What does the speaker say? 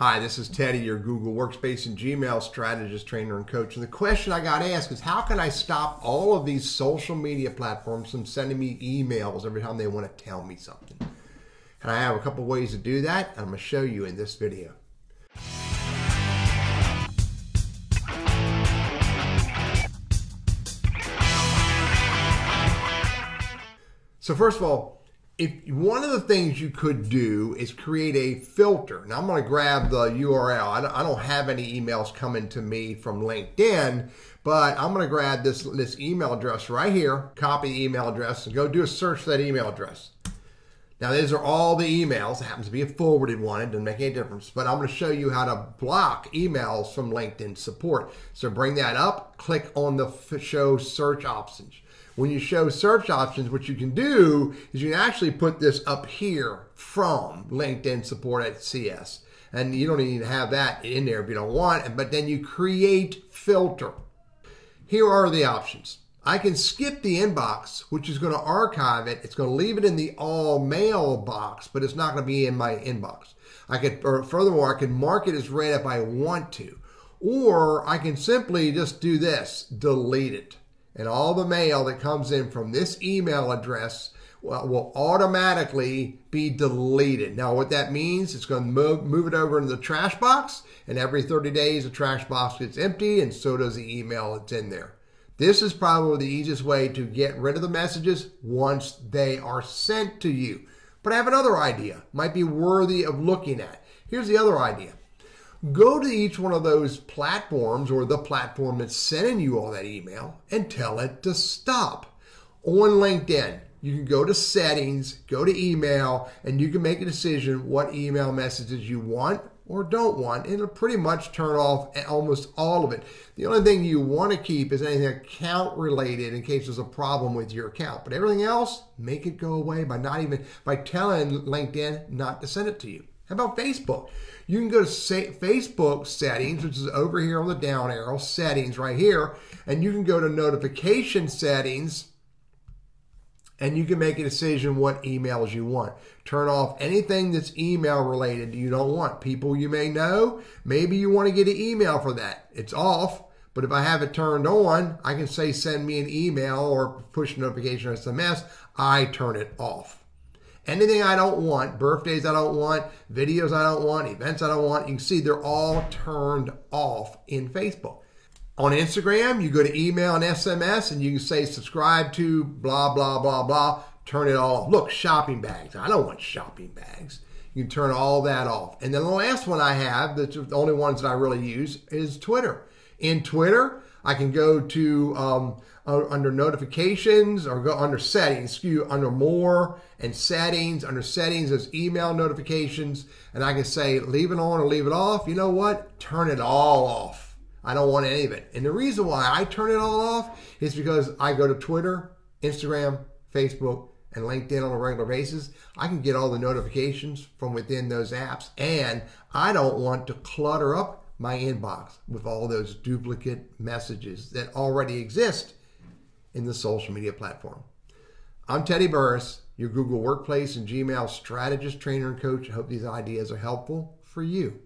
Hi, this is Teddy, your Google Workspace and Gmail strategist, trainer, and coach. And the question I got asked is how can I stop all of these social media platforms from sending me emails every time they want to tell me something? And I have a couple ways to do that, and I'm going to show you in this video. So first of all, if one of the things you could do is create a filter. Now I'm going to grab the URL. I don't have any emails coming to me from LinkedIn, but I'm going to grab this this email address right here, copy email address, and go do a search for that email address. Now these are all the emails. It happens to be a forwarded one. It doesn't make any difference. But I'm going to show you how to block emails from LinkedIn support. So bring that up, click on the show search options. When you show search options, what you can do is you can actually put this up here from LinkedIn support at CS. And you don't even have that in there if you don't want, but then you create filter. Here are the options. I can skip the inbox, which is going to archive it. It's going to leave it in the all mail box, but it's not going to be in my inbox. I could, or furthermore, I can mark it as read if I want to. Or I can simply just do this, delete it and all the mail that comes in from this email address will, automatically be deleted. Now, what that means, it's going to move, move it over into the trash box, and every 30 days, the trash box gets empty, and so does the email that's in there. This is probably the easiest way to get rid of the messages once they are sent to you. But I have another idea, might be worthy of looking at. Here's the other idea. Go to each one of those platforms or the platform that's sending you all that email and tell it to stop. On LinkedIn, you can go to settings, go to email, and you can make a decision what email messages you want or don't want. It'll pretty much turn off almost all of it. The only thing you want to keep is anything account related in case there's a problem with your account. But everything else, make it go away by not even by telling LinkedIn not to send it to you. How about Facebook? You can go to Facebook settings, which is over here on the down arrow, settings right here, and you can go to notification settings and you can make a decision what emails you want. Turn off anything that's email related you don't want. People you may know, maybe you want to get an email for that. It's off, but if I have it turned on, I can say send me an email or push notification or SMS. I turn it off. Anything I don't want, birthdays I don't want, videos I don't want, events I don't want, you can see they're all turned off in Facebook. On Instagram, you go to email and SMS and you can say subscribe to blah, blah, blah, blah, turn it all off. Look, shopping bags. I don't want shopping bags. You can turn all that off. And then the last one I have, that's the only ones that I really use, is Twitter. In Twitter, I can go to um, uh, under notifications or go under settings, excuse under more and settings. Under settings, there's email notifications, and I can say leave it on or leave it off. You know what? Turn it all off. I don't want any of it. And the reason why I turn it all off is because I go to Twitter, Instagram, Facebook, and LinkedIn on a regular basis. I can get all the notifications from within those apps, and I don't want to clutter up my inbox with all those duplicate messages that already exist in the social media platform. I'm Teddy Burriss, your Google Workplace and Gmail strategist, trainer, and coach. I hope these ideas are helpful for you.